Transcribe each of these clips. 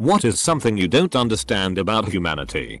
What is something you don't understand about humanity?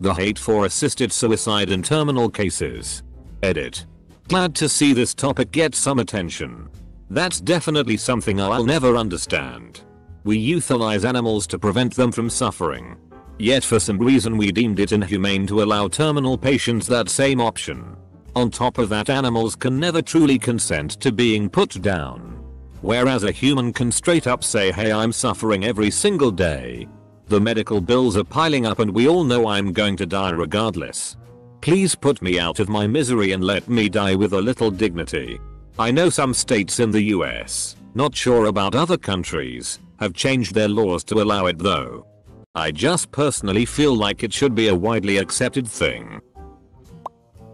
The hate for assisted suicide in terminal cases. Edit. Glad to see this topic get some attention. That's definitely something I'll never understand. We euthanize animals to prevent them from suffering. Yet for some reason we deemed it inhumane to allow terminal patients that same option. On top of that animals can never truly consent to being put down. Whereas a human can straight up say hey I'm suffering every single day. The medical bills are piling up and we all know I'm going to die regardless. Please put me out of my misery and let me die with a little dignity. I know some states in the US, not sure about other countries, have changed their laws to allow it though. I just personally feel like it should be a widely accepted thing.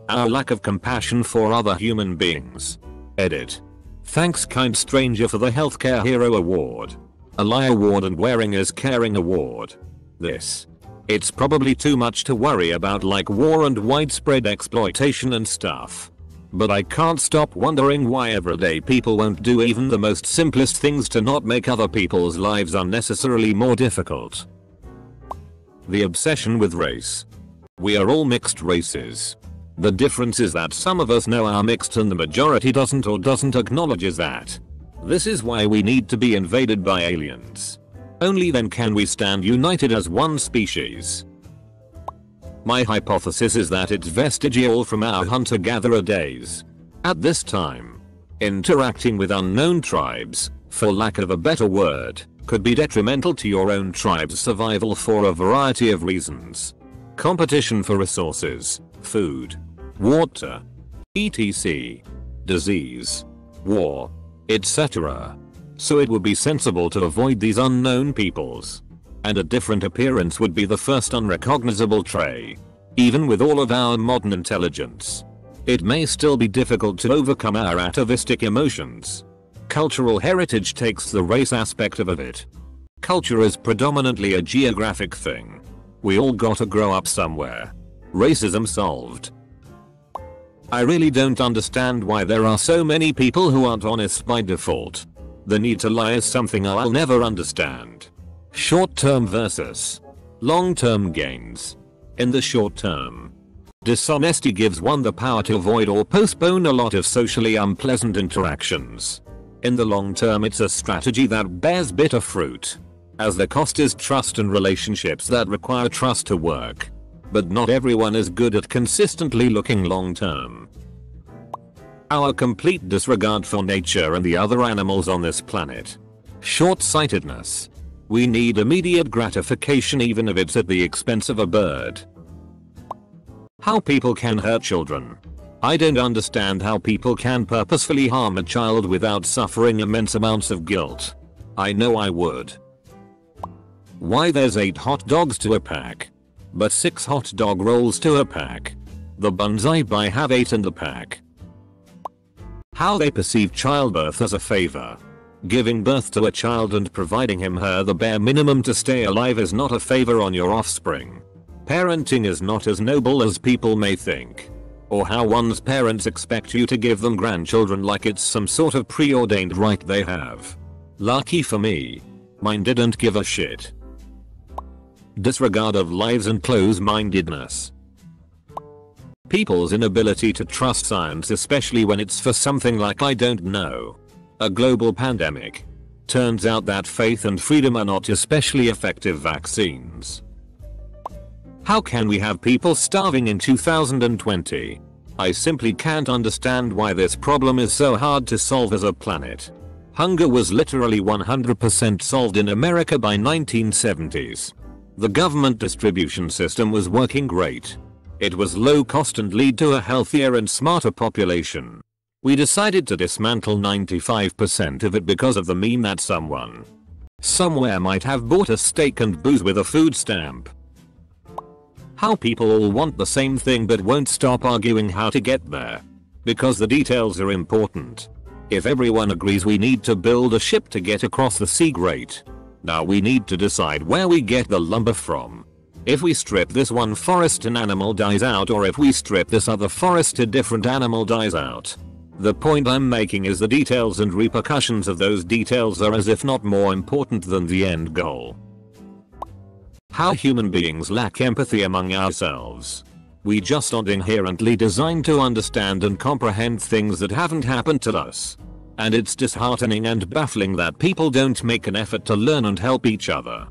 Our lack of compassion for other human beings. Edit. Thanks kind stranger for the healthcare hero award. Ally award and wearing is caring award. This. It's probably too much to worry about like war and widespread exploitation and stuff. But I can't stop wondering why everyday people won't do even the most simplest things to not make other people's lives unnecessarily more difficult. The obsession with race. We are all mixed races. The difference is that some of us know are mixed and the majority doesn't or doesn't acknowledges that. This is why we need to be invaded by aliens. Only then can we stand united as one species. My hypothesis is that it's vestigial from our hunter-gatherer days. At this time, interacting with unknown tribes, for lack of a better word, could be detrimental to your own tribe's survival for a variety of reasons. Competition for resources, food, water, etc. Disease, war, etc. So it would be sensible to avoid these unknown peoples. And a different appearance would be the first unrecognizable trait. Even with all of our modern intelligence. It may still be difficult to overcome our atavistic emotions. Cultural heritage takes the race aspect of it. Culture is predominantly a geographic thing. We all gotta grow up somewhere. Racism solved. I really don't understand why there are so many people who aren't honest by default. The need to lie is something I'll never understand. Short term versus long term gains. In the short term, dishonesty gives one the power to avoid or postpone a lot of socially unpleasant interactions. In the long term it's a strategy that bears bitter fruit. As the cost is trust and relationships that require trust to work. But not everyone is good at consistently looking long term. Our complete disregard for nature and the other animals on this planet. Short-sightedness. We need immediate gratification even if it's at the expense of a bird. How people can hurt children. I don't understand how people can purposefully harm a child without suffering immense amounts of guilt. I know I would. Why there's 8 hot dogs to a pack. But 6 hot dog rolls to a pack. The buns I buy have 8 in the pack. How they perceive childbirth as a favor. Giving birth to a child and providing him her the bare minimum to stay alive is not a favor on your offspring. Parenting is not as noble as people may think. Or how one's parents expect you to give them grandchildren like it's some sort of preordained right they have. Lucky for me. Mine didn't give a shit. Disregard of lives and close-mindedness. People's inability to trust science especially when it's for something like I don't know. A global pandemic. Turns out that faith and freedom are not especially effective vaccines. How can we have people starving in 2020? I simply can't understand why this problem is so hard to solve as a planet. Hunger was literally 100% solved in America by 1970s. The government distribution system was working great. It was low cost and lead to a healthier and smarter population. We decided to dismantle 95% of it because of the meme that someone somewhere might have bought a steak and booze with a food stamp. How people all want the same thing but won't stop arguing how to get there. Because the details are important. If everyone agrees we need to build a ship to get across the sea great. Now we need to decide where we get the lumber from. If we strip this one forest an animal dies out or if we strip this other forest a different animal dies out. The point I'm making is the details and repercussions of those details are as if not more important than the end goal. How human beings lack empathy among ourselves. We just aren't inherently designed to understand and comprehend things that haven't happened to us. And it's disheartening and baffling that people don't make an effort to learn and help each other.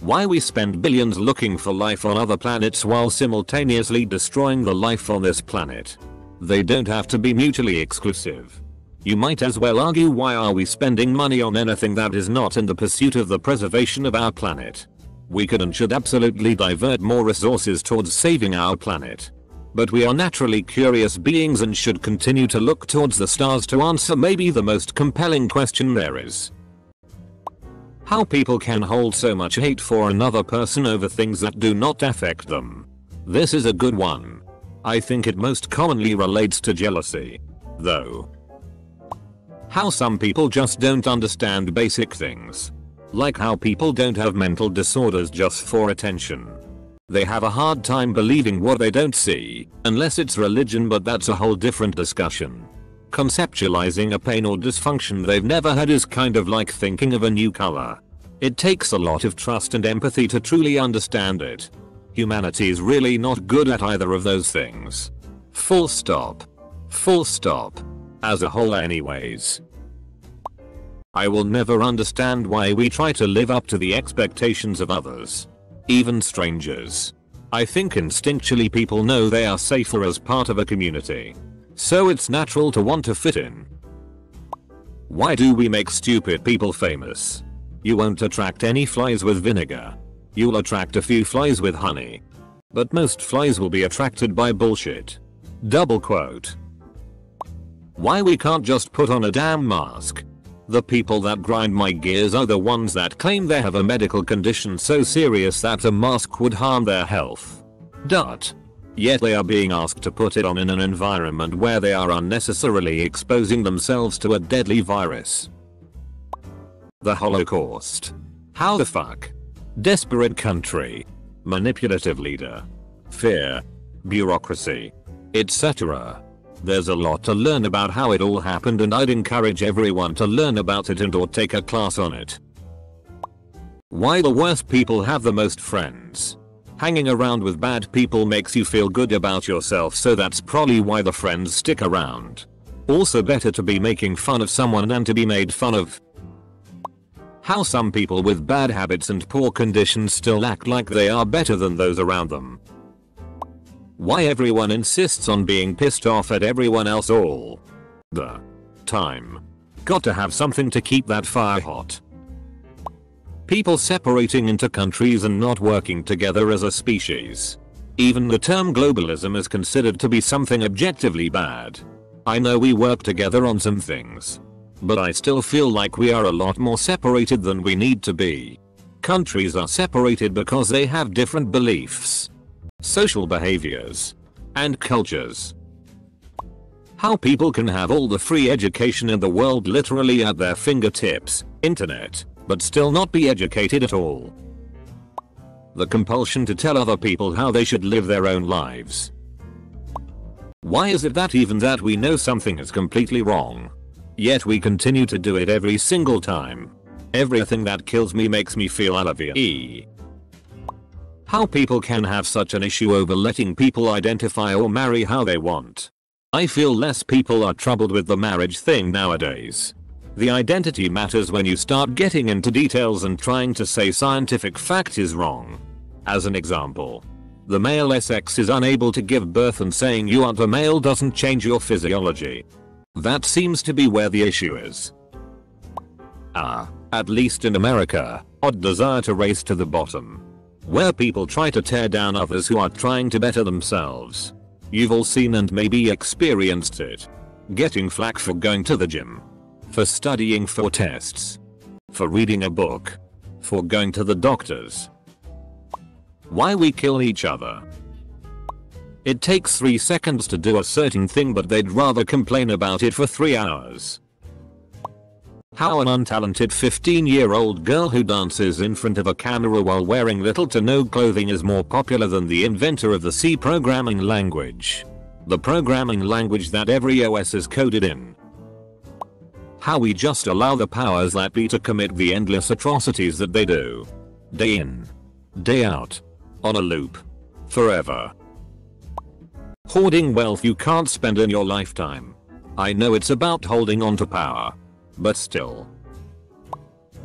Why we spend billions looking for life on other planets while simultaneously destroying the life on this planet. They don't have to be mutually exclusive. You might as well argue why are we spending money on anything that is not in the pursuit of the preservation of our planet. We could and should absolutely divert more resources towards saving our planet. But we are naturally curious beings and should continue to look towards the stars to answer maybe the most compelling question there is. How people can hold so much hate for another person over things that do not affect them. This is a good one. I think it most commonly relates to jealousy. Though. How some people just don't understand basic things. Like how people don't have mental disorders just for attention. They have a hard time believing what they don't see, unless it's religion but that's a whole different discussion. Conceptualizing a pain or dysfunction they've never had is kind of like thinking of a new color. It takes a lot of trust and empathy to truly understand it. Humanity is really not good at either of those things. Full stop. Full stop. As a whole anyways. I will never understand why we try to live up to the expectations of others. Even strangers. I think instinctually people know they are safer as part of a community. So it's natural to want to fit in. Why do we make stupid people famous? You won't attract any flies with vinegar. You'll attract a few flies with honey. But most flies will be attracted by bullshit. Double quote. Why we can't just put on a damn mask. The people that grind my gears are the ones that claim they have a medical condition so serious that a mask would harm their health. Dot. Yet they are being asked to put it on in an environment where they are unnecessarily exposing themselves to a deadly virus. The Holocaust. How the fuck? Desperate country. Manipulative leader. Fear. Bureaucracy. Etc. There's a lot to learn about how it all happened and I'd encourage everyone to learn about it and or take a class on it. Why the worst people have the most friends. Hanging around with bad people makes you feel good about yourself so that's probably why the friends stick around. Also better to be making fun of someone than to be made fun of. How some people with bad habits and poor conditions still act like they are better than those around them. Why everyone insists on being pissed off at everyone else all the time. Got to have something to keep that fire hot. People separating into countries and not working together as a species. Even the term globalism is considered to be something objectively bad. I know we work together on some things, but I still feel like we are a lot more separated than we need to be. Countries are separated because they have different beliefs, social behaviors, and cultures. How people can have all the free education in the world literally at their fingertips, internet, but still not be educated at all. The compulsion to tell other people how they should live their own lives. Why is it that even that we know something is completely wrong, Yet we continue to do it every single time. Everything that kills me makes me feel you. How people can have such an issue over letting people identify or marry how they want. I feel less people are troubled with the marriage thing nowadays. The identity matters when you start getting into details and trying to say scientific fact is wrong. As an example, the male sex is unable to give birth and saying you aren't a male doesn't change your physiology. That seems to be where the issue is. Ah, at least in America, odd desire to race to the bottom. Where people try to tear down others who are trying to better themselves. You've all seen and maybe experienced it. Getting flack for going to the gym. For studying for tests. For reading a book. For going to the doctors. Why we kill each other. It takes 3 seconds to do a certain thing but they'd rather complain about it for 3 hours. How an untalented 15 year old girl who dances in front of a camera while wearing little to no clothing is more popular than the inventor of the C programming language. The programming language that every OS is coded in. How we just allow the powers that be to commit the endless atrocities that they do. Day in. Day out. On a loop. Forever. Hoarding wealth you can't spend in your lifetime. I know it's about holding on to power. But still.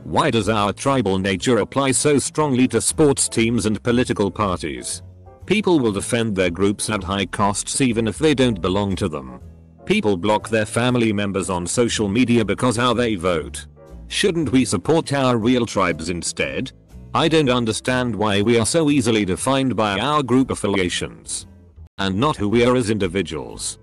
Why does our tribal nature apply so strongly to sports teams and political parties? People will defend their groups at high costs even if they don't belong to them. People block their family members on social media because how they vote. Shouldn't we support our real tribes instead? I don't understand why we are so easily defined by our group affiliations. And not who we are as individuals.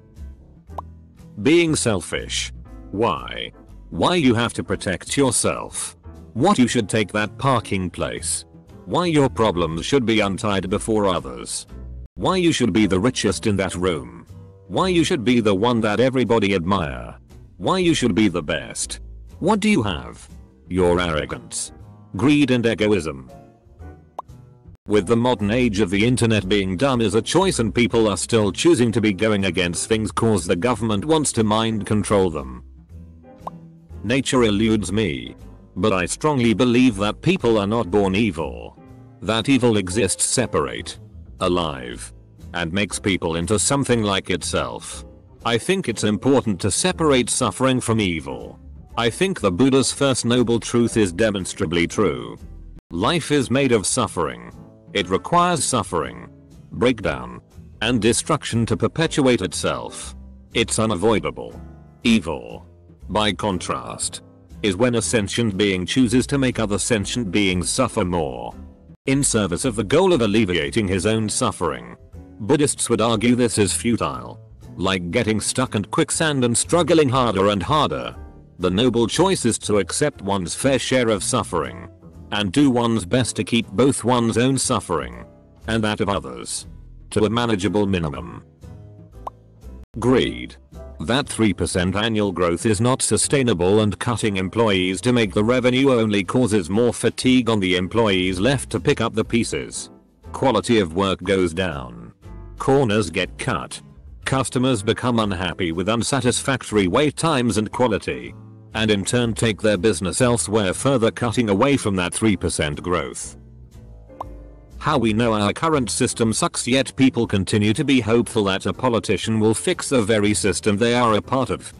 Being selfish. Why? Why you have to protect yourself? What you should take that parking place? Why your problems should be untied before others? Why you should be the richest in that room? Why you should be the one that everybody admire? Why you should be the best? What do you have? Your arrogance. Greed and egoism. With the modern age of the internet being done as a choice and people are still choosing to be going against things cause the government wants to mind control them. Nature eludes me. But I strongly believe that people are not born evil. That evil exists separate. Alive. And makes people into something like itself. I think it's important to separate suffering from evil. I think the Buddha's first noble truth is demonstrably true. Life is made of suffering. It requires suffering, breakdown, and destruction to perpetuate itself. It's unavoidable. Evil. By contrast, is when a sentient being chooses to make other sentient beings suffer more. In service of the goal of alleviating his own suffering. Buddhists would argue this is futile. Like getting stuck in quicksand and struggling harder and harder. The noble choice is to accept one's fair share of suffering. And do one's best to keep both one's own suffering and that of others to a manageable minimum. Greed. That 3% annual growth is not sustainable and cutting employees to make the revenue only causes more fatigue on the employees left to pick up the pieces. Quality of work goes down. Corners get cut. Customers become unhappy with unsatisfactory wait times and quality. And in turn take their business elsewhere further cutting away from that 3% growth. How we know our current system sucks yet people continue to be hopeful that a politician will fix the very system they are a part of.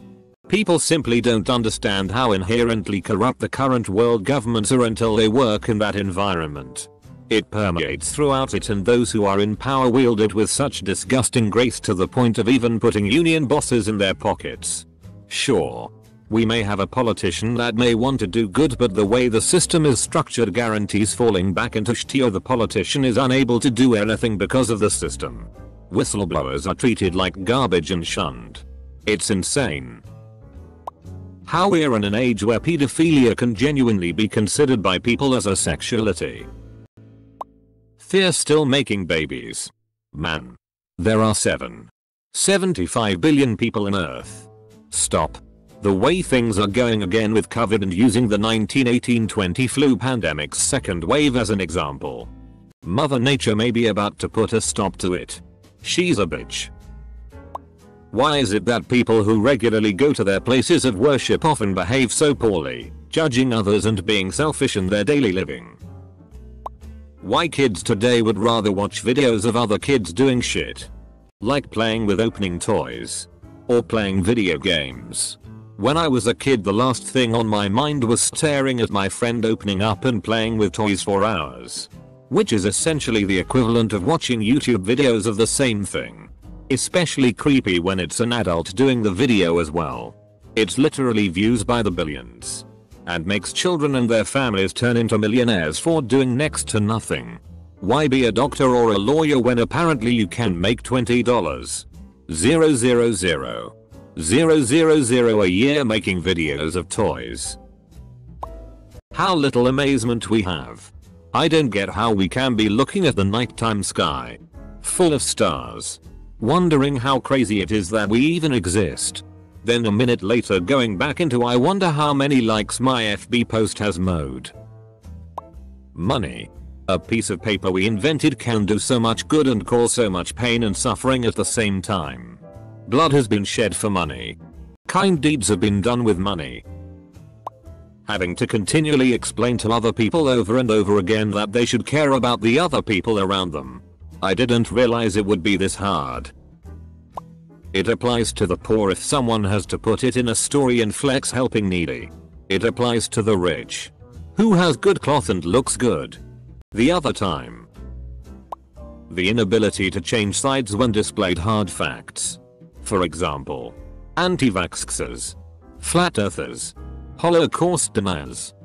People simply don't understand how inherently corrupt the current world governments are until they work in that environment. It permeates throughout it and those who are in power wield it with such disgusting grace to the point of even putting union bosses in their pockets. Sure, we may have a politician that may want to do good but the way the system is structured guarantees falling back into shitty the politician is unable to do anything because of the system. Whistleblowers are treated like garbage and shunned. It's insane. How we're in an age where pedophilia can genuinely be considered by people as a sexuality. Fear still making babies. Man. There are 7. 75 billion people on earth. Stop. The way things are going again with COVID and using the 1918-20 flu pandemic's second wave as an example. Mother Nature may be about to put a stop to it. She's a bitch. Why is it that people who regularly go to their places of worship often behave so poorly, judging others and being selfish in their daily living? Why kids today would rather watch videos of other kids doing shit. Like playing with opening toys. Or playing video games. When I was a kid the last thing on my mind was staring at my friend opening up and playing with toys for hours. Which is essentially the equivalent of watching YouTube videos of the same thing. Especially creepy when it's an adult doing the video as well. It's literally views by the billions. And makes children and their families turn into millionaires for doing next to nothing. Why be a doctor or a lawyer when apparently you can make $20? 000. 000 a year making videos of toys. How little amazement we have. I don't get how we can be looking at the nighttime sky. Full of stars. Wondering how crazy it is that we even exist. Then a minute later going back into I wonder how many likes my FB post has mode. Money. A piece of paper we invented can do so much good and cause so much pain and suffering at the same time. Blood has been shed for money. Kind deeds have been done with money. Having to continually explain to other people over and over again that they should care about the other people around them. I didn't realize it would be this hard. It applies to the poor if someone has to put it in a story and flex helping needy. It applies to the rich. Who has good cloth and looks good. The other time. The inability to change sides when displayed hard facts. For example, anti-vaxxers, flat earthers, holocaust deniers.